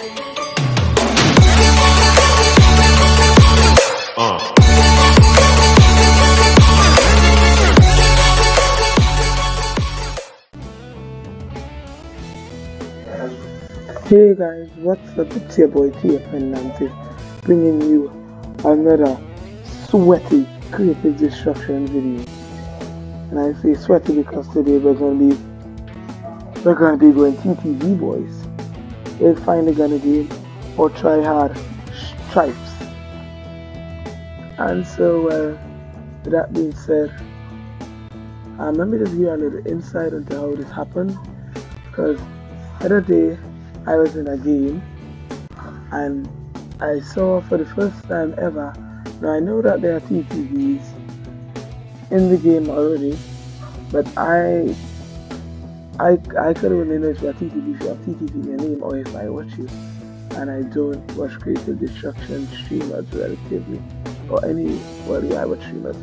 Hey guys, what's up? It's your boy TFN Nancy bringing you another sweaty creative destruction video. And I say sweaty because today we're gonna be we're gonna be going TTV boys. It's finally gonna game or try hard stripes. And so uh, with that being said, um, let me just give you a little insight into how this happened because the other day I was in a game and I saw for the first time ever. Now I know that there are TTVs in the game already, but I I I couldn't really know if you're TTV if you're TTV in your name or if I watch you. And I don't watch creative destruction streamers relatively or any well yeah I watch streamers.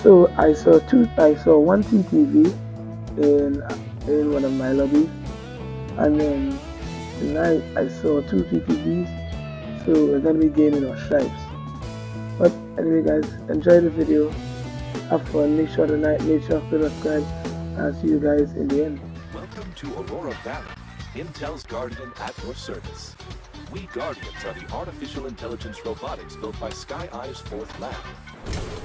So I saw two I saw one TTV in in one of my lobbies and then tonight I saw two TTVs so we're gonna be gaining our stripes but anyway guys enjoy the video have fun make sure tonight make sure to subscribe and see you guys in the end Welcome to Aurora Valley, Intel's Guardian at your service. We Guardians are the artificial intelligence robotics built by Sky Eye's fourth lab.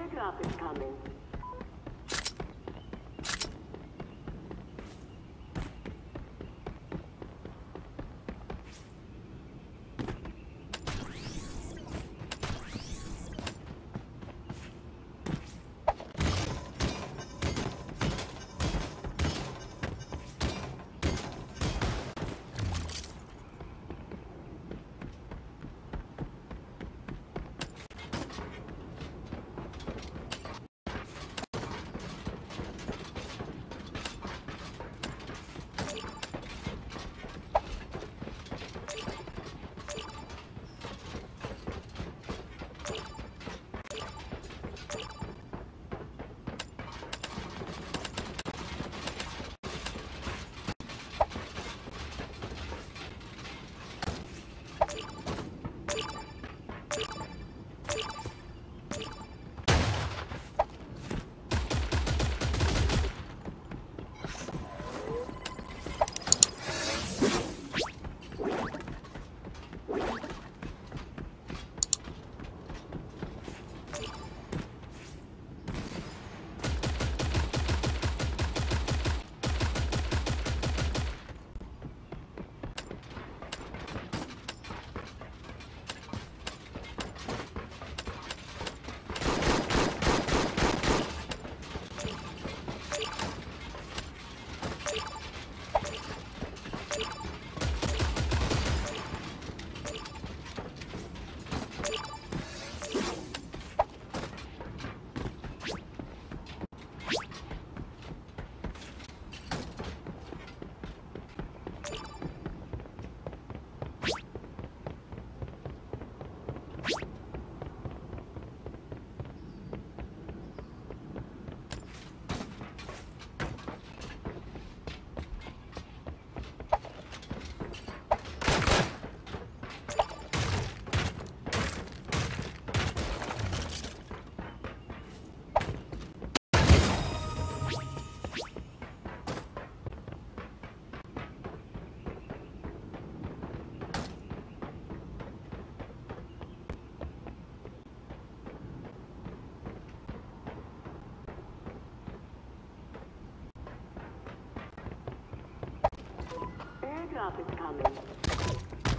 airdrop is coming. Is coming.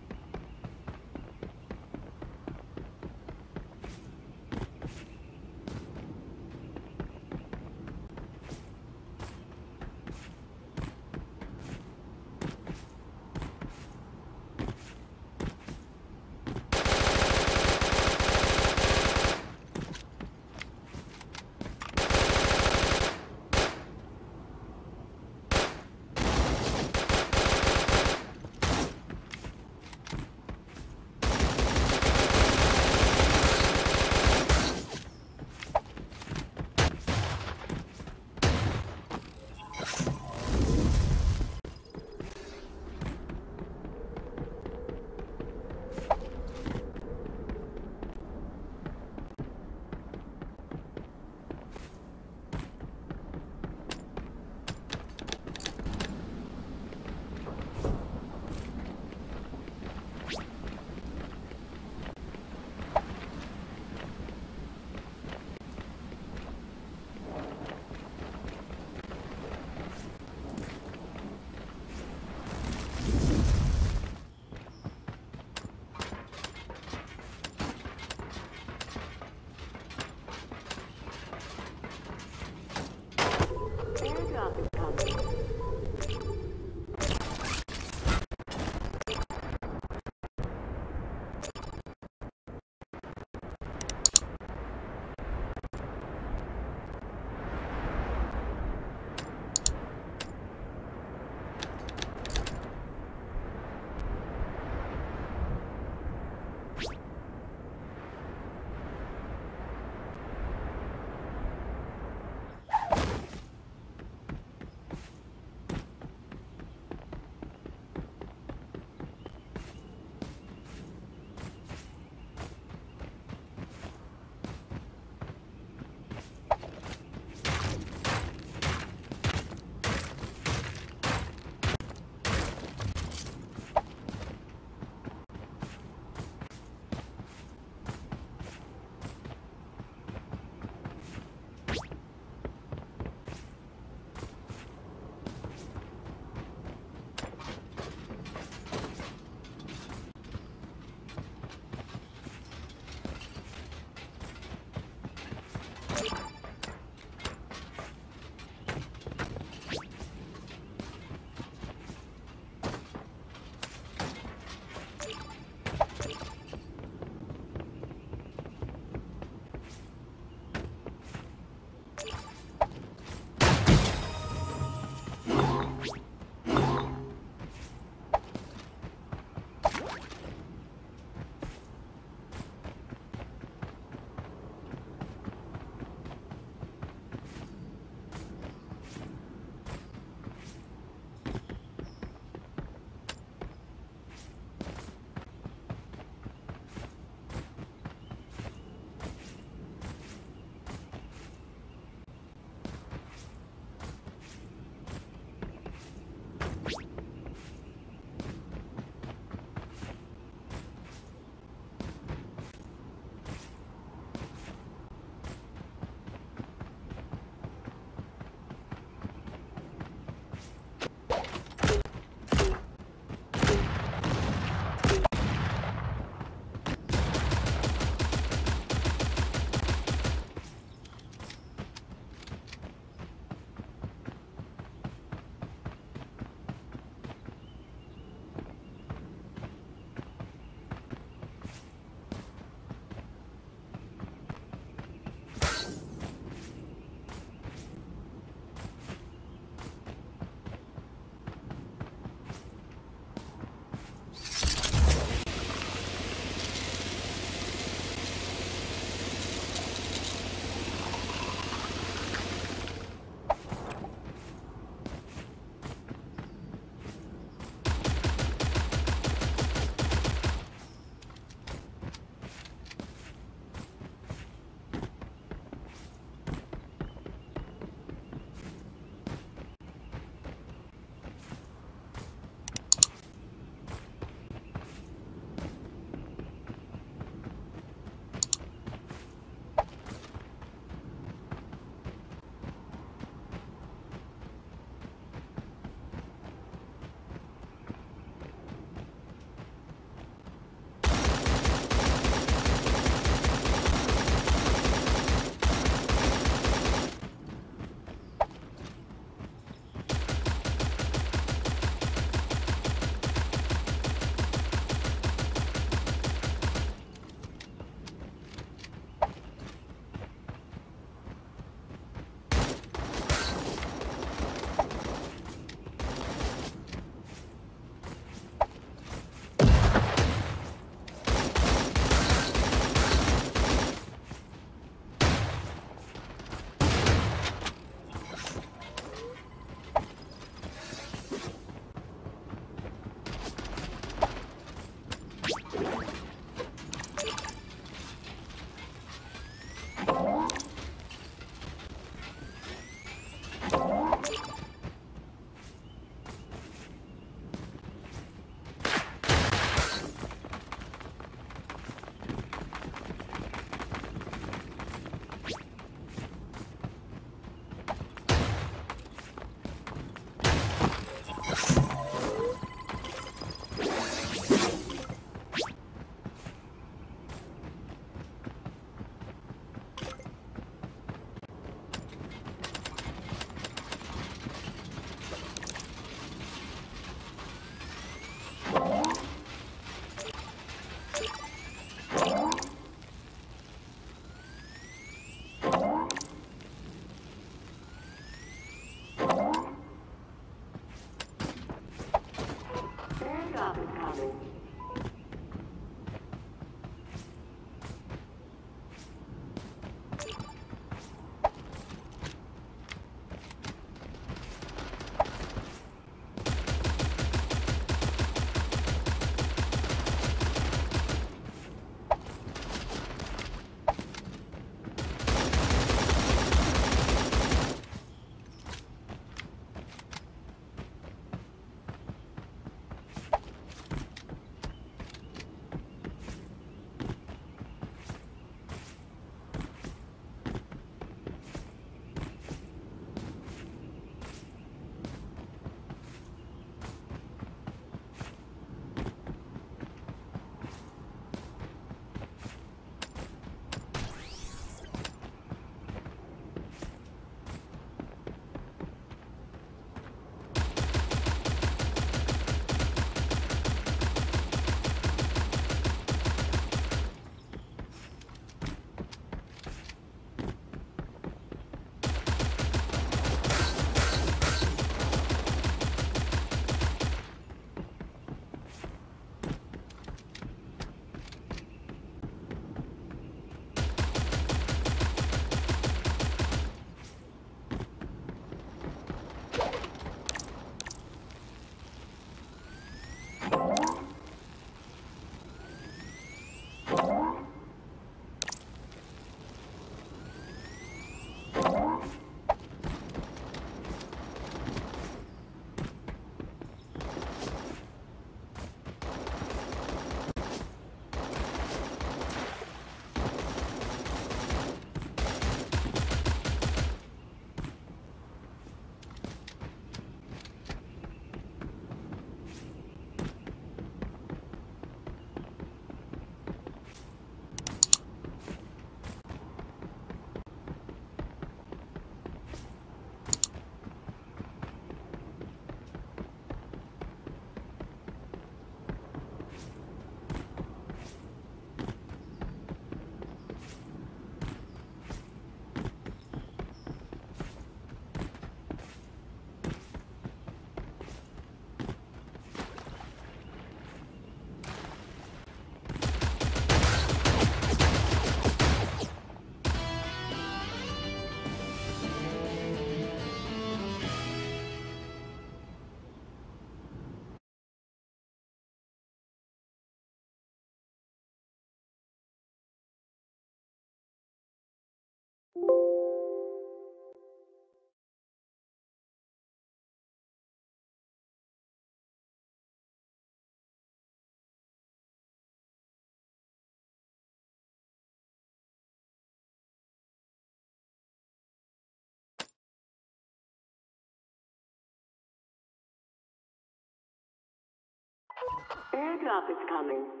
Airdrop is coming.